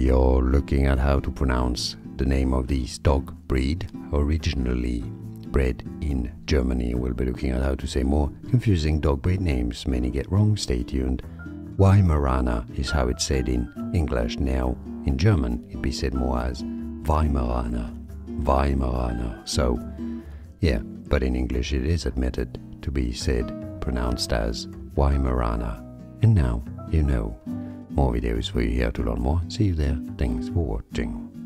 we are looking at how to pronounce the name of this dog breed, originally bred in Germany. We'll be looking at how to say more confusing dog breed names many get wrong. Stay tuned. Weimaraner is how it's said in English. Now, in German, it'd be said more as Weimaraner. Weimaraner. So, yeah, but in English it is admitted to be said, pronounced as Weimaraner. And now you know. More videos for you here to learn more. See you there. Thanks for watching.